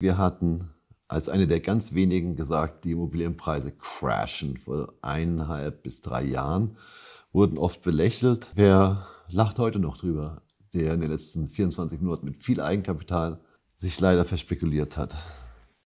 Wir hatten als eine der ganz wenigen gesagt, die Immobilienpreise crashen. Vor eineinhalb bis drei Jahren wurden oft belächelt. Wer lacht heute noch drüber, der in den letzten 24 Monaten mit viel Eigenkapital sich leider verspekuliert hat.